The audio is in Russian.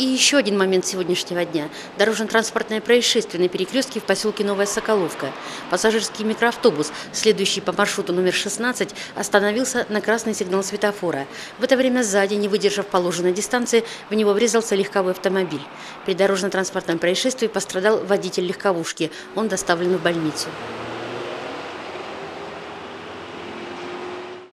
И еще один момент сегодняшнего дня. Дорожно-транспортное происшествие на перекрестке в поселке Новая Соколовка. Пассажирский микроавтобус, следующий по маршруту номер 16, остановился на красный сигнал светофора. В это время сзади, не выдержав положенной дистанции, в него врезался легковой автомобиль. При дорожно-транспортном происшествии пострадал водитель легковушки. Он доставлен в больницу.